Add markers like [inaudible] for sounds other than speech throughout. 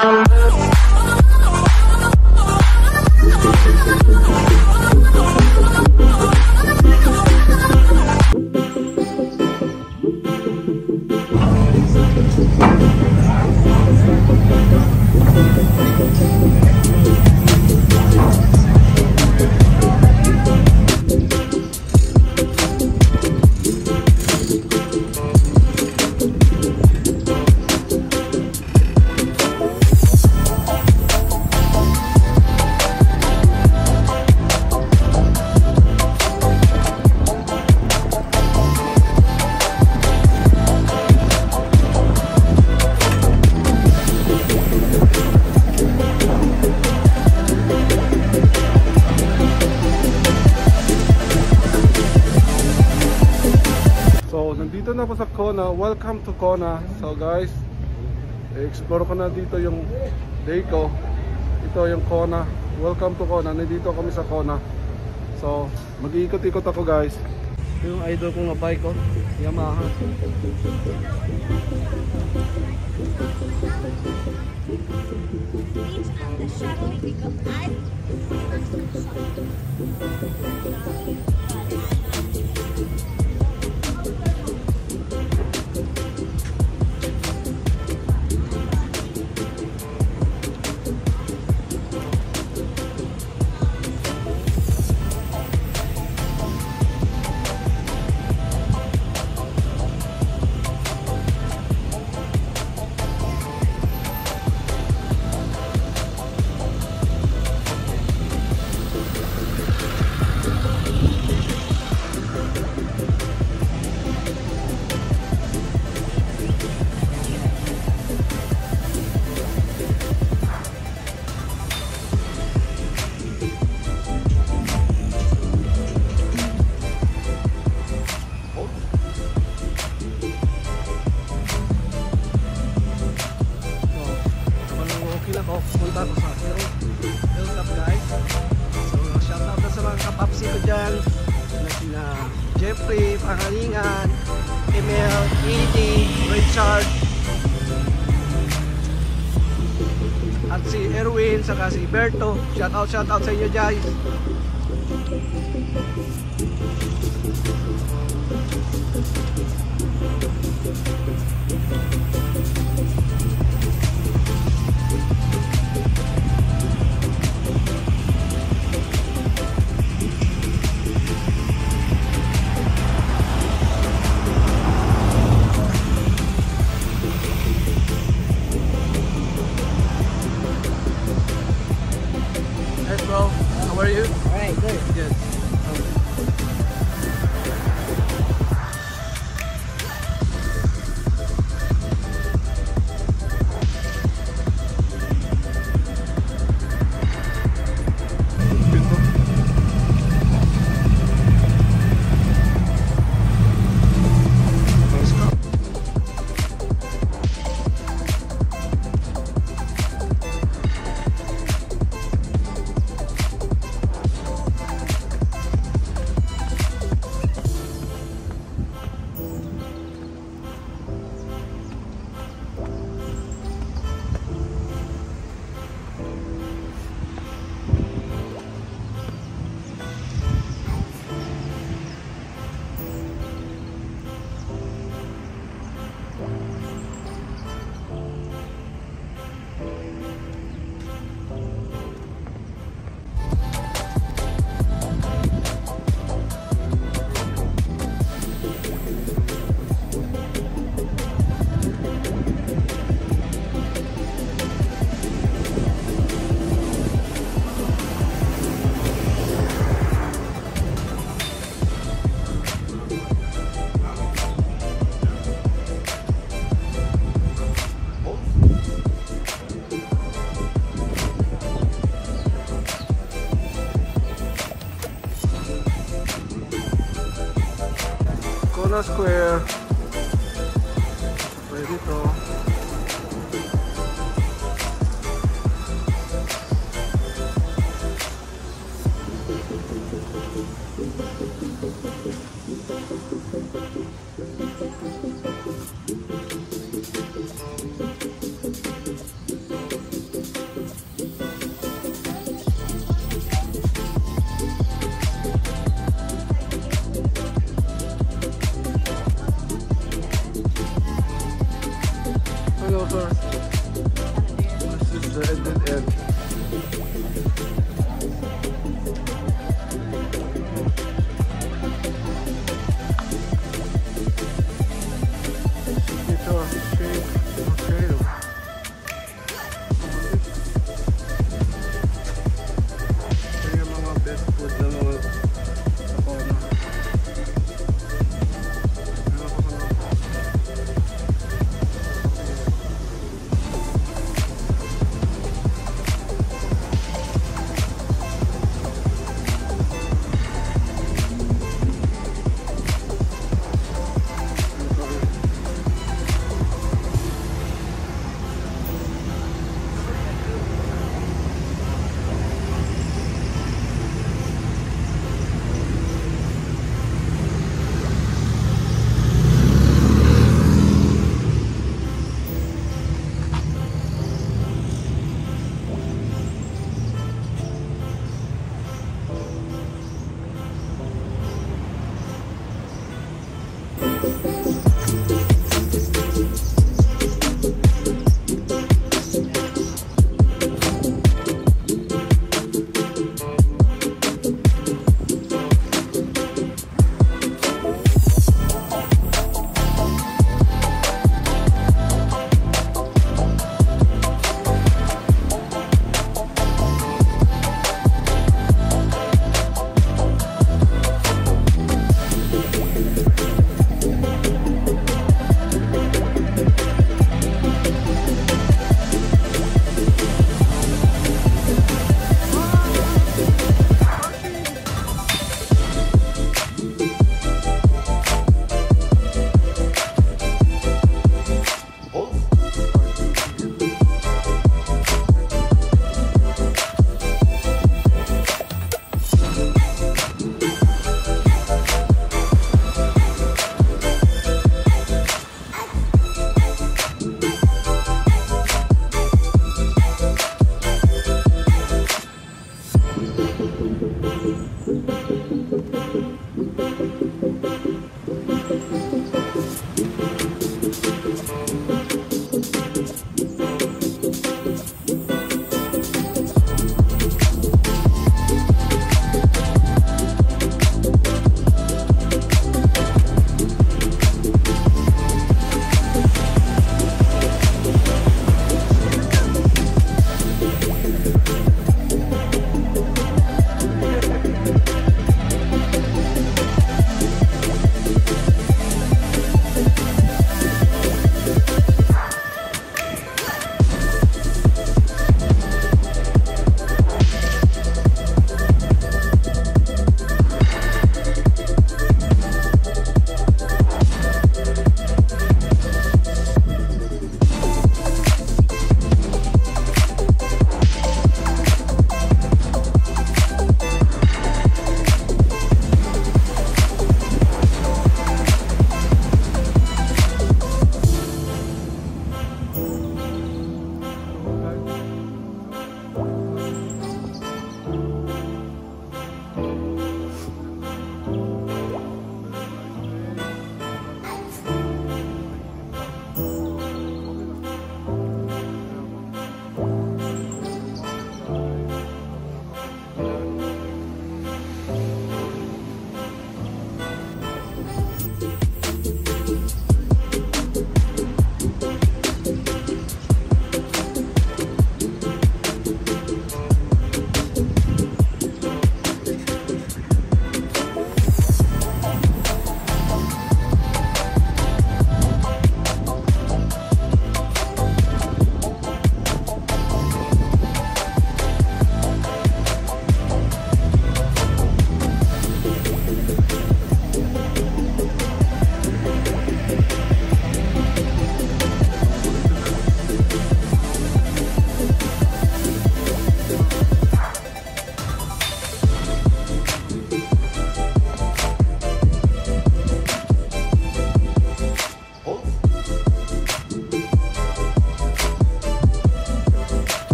So, Kona. So guys, explore ko na dito yung day ko. Ito yung Kona. Welcome to Kona. Nandito kami sa Kona. So, mag-iikot-ikot ako guys. Yung idol ko na bike ko, Yamaha. Each on Jeffrey, Pangalingan, Emil, Edie, Richard, at si Erwin, saka si Berto. Shout out, shout out sa inyo guys. Kona Square.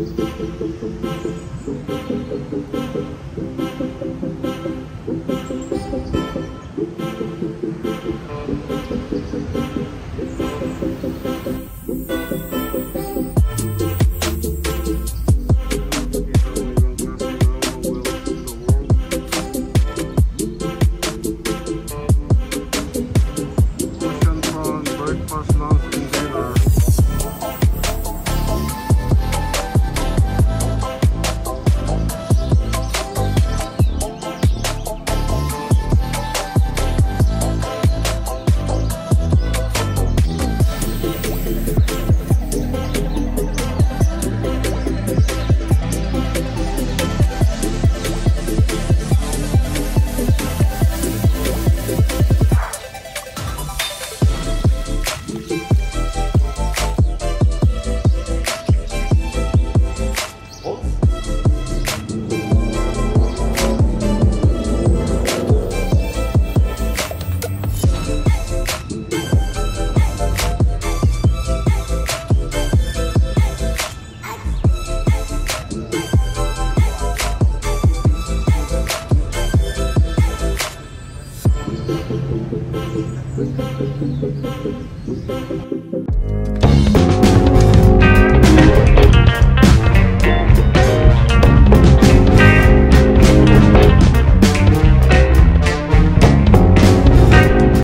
Thank [laughs] you.